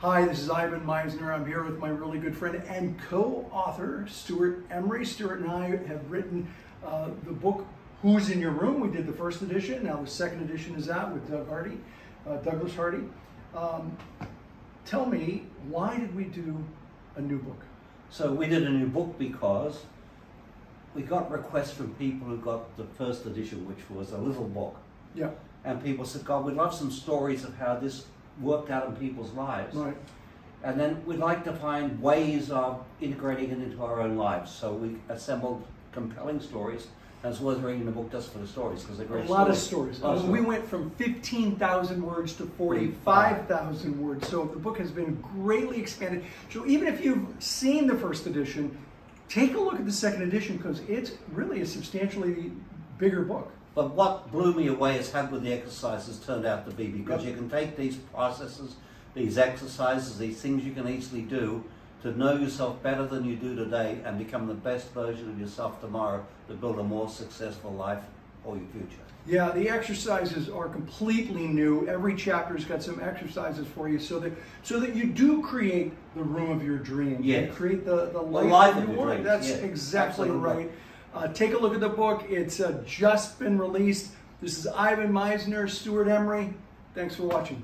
Hi, this is Ivan Misner. I'm here with my really good friend and co-author, Stewart Emery. Stewart and I have written uh, the book Who's in Your Room? We did the first edition. Now the second edition is out with Doug Hardy, uh, Douglas Hardy. Um, tell me, why did we do a new book? So we did a new book because we got requests from people who got the first edition, which was a little book. Yeah. And people said, God, we'd love some stories of how this worked out in people's lives. Right. And then we'd like to find ways of integrating it into our own lives. So we assembled compelling stories as well as reading the book just for the stories because they're great A lot stories. of stories. Lot of we went from 15,000 words to 45,000 words. So the book has been greatly expanded. So even if you've seen the first edition, take a look at the second edition because it's really a substantially bigger book. But what blew me away is how good the exercises turned out to be because Yep. you can take these processes, these exercises, these things you can easily do to know yourself better than you do today and become the best version of yourself tomorrow to build a more successful life for your future. Yeah, the exercises are completely new. Every chapter's got some exercises for you so that so that you do create the room of your dreams. Yeah. And create the, the life, life that of you your want. dreams, That's exactly Absolutely. right. Uh, take a look at the book. It's uh, just been released. This is Ivan Misner, Stewart Emery. Thanks for watching.